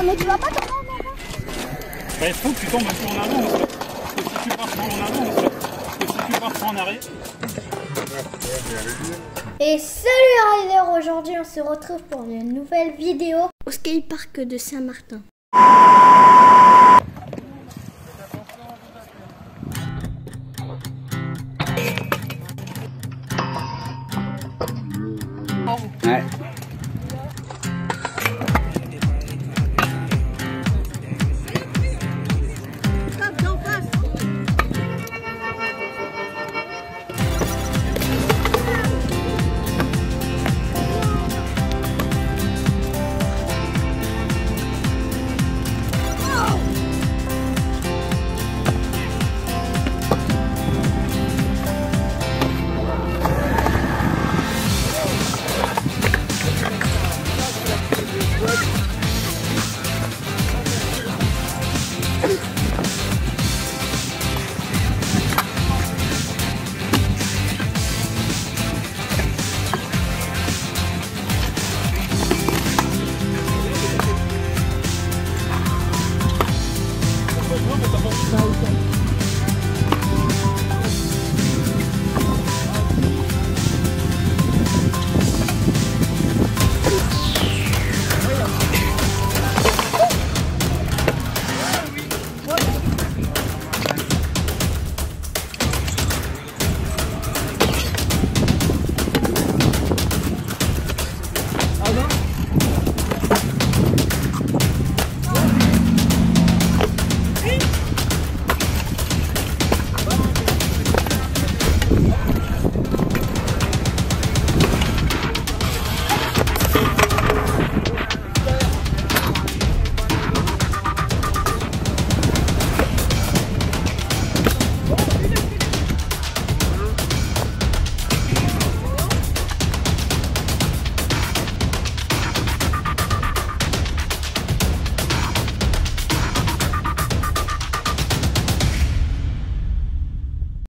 mais tu vas pas tomber en avant. Bah, il faut que tu tombes un peu en avant. en fait. Parce que si tu pars trop en avant, en fait. Parce que si tu pars trop en arrière. Et salut Rider, aujourd'hui on se retrouve pour une nouvelle vidéo au skatepark de Saint-Martin. Ouais. Oh.